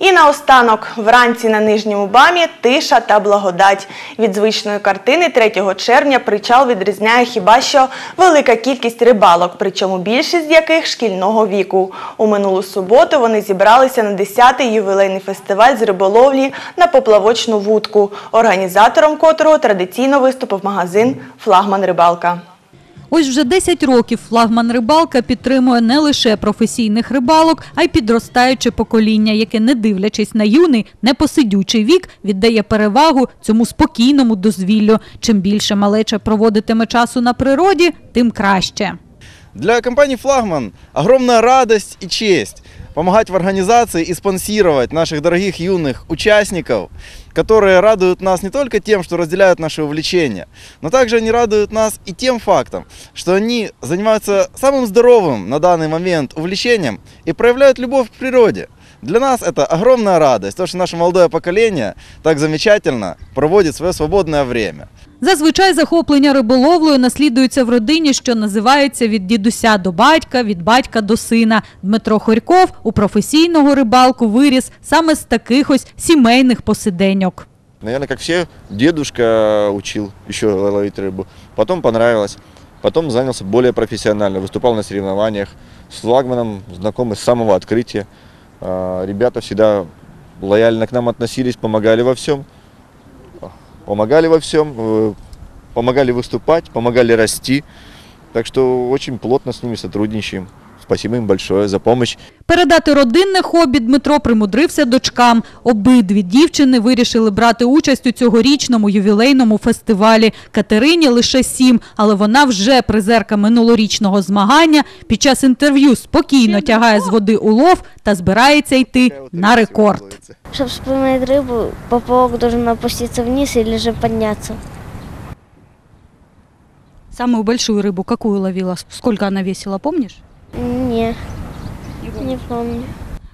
І наостанок, вранці на нижньому бамі тиша та благодать. Від звичної картини 3 червня причал відрізняє хіба що велика кількість рибалок, причому більшість з яких шкільного віку. У минулу суботу вони зібралися на 10-й ювілейний фестиваль з риболовлі на поплавочну вудку, організатором котрого традиційно виступив магазин Флагман Рибалка. Ось вже 10 років флагман рибалка підтримує не лише професійних рибалок, а й підростаюче покоління, яке, не дивлячись на юний, непосидючий вік, віддає перевагу цьому спокійному дозвіллю. Чим більше малеча проводитиме часу на природі, тим краще. Для компании «Флагман» огромная радость и честь помогать в организации и спонсировать наших дорогих юных участников, которые радуют нас не только тем, что разделяют наши увлечения, но также они радуют нас и тем фактом, что они занимаются самым здоровым на данный момент увлечением и проявляют любовь к природе. Для нас это огромная радость, то, что наше молодое поколение так замечательно проводит свое свободное время. Зазвичай захоплення риболовлею наслідується в родині, що називається від дідуся до батька, від батька до сина. Дмитро Хорьков у професійного рибалку виріс саме з таких ось сімейних посиденьок. Наверное, как все, дедушка учил еще ловить рыбу. Потом понравилось. Потом занялся более профессионально, выступал на соревнованиях. С флагманом знакомы с самого открытия. А, Ребята всегда лояльно к нам относились, помогали во всем. Помогали во всем, э, помогали выступать, помогали расти. Так что очень плотно с ними сотрудничаем. Спасибо им большое за помощь. Передати родинне хобі Дмитро примудрився дочкам. Обидві дівчини вирішили брати участь у цьогорічному ювілейному фестивалі. Катерині лише сім, але вона вже призерка минулорічного змагання. Під час інтерв'ю спокійно тягає з води улов та збирається йти на рекорд. Чтобы споймать рыбу, поплавок должен опуститься вниз или же подняться. Самую большую рыбу какую ловила? Сколько она весила, помнишь? Не, не помню.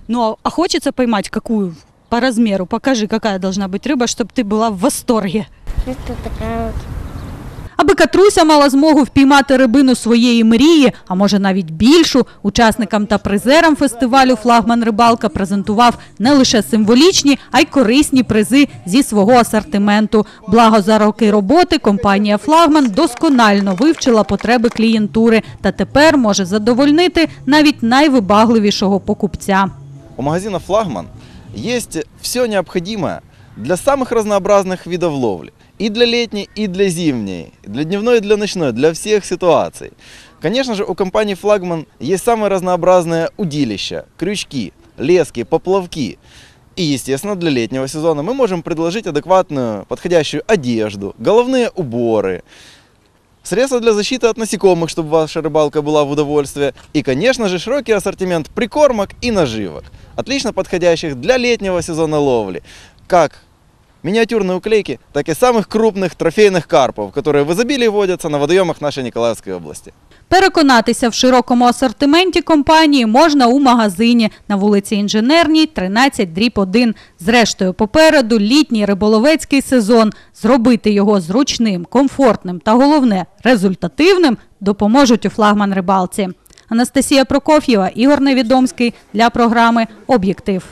Ну, а хочется поймать какую? По размеру. Покажи, какая должна быть рыба, чтобы ты была в восторге. Это такая вот. Аби Катруся мала змогу впіймати рибину своєї мрії, а може навіть більшу, учасникам та призерам фестивалю Флагман Рибалка презентував не лише символічні, а й корисні призи зі свого асортименту. Благо за роки роботи компанія Флагман досконально вивчила потреби клієнтури та тепер може задовольнити навіть найвибагливішого покупця. У магазина «Флагман» есть все необходимое для самых разнообразных видов ловли. И для летней, и для зимней, для дневной, и для ночной, для всех ситуаций. Конечно же, у компании «Флагман» есть самые разнообразные удилища, крючки, лески, поплавки. И, естественно, для летнего сезона мы можем предложить адекватную, подходящую одежду, головные уборы, средства для защиты от насекомых, чтобы ваша рыбалка была в удовольствие. И, конечно же, широкий ассортимент прикормок и наживок, отлично подходящих для летнего сезона ловли, как миниатюрные уклейки, так и самых крупных трофейных карпов, которые в изобилии водятся на водоемах нашей Николаевской области. Переконатися в широкому асортименті компанії можна у магазині на вулиці Інженерній, 13 дріб 1. Зрештою, попереду літній риболовецький сезон. Зробити його зручним, комфортним та головне результативним допоможуть у флагман рибалці. Анастасія Прокоф'єва, Ігор Невідомський для програми Об'єктив.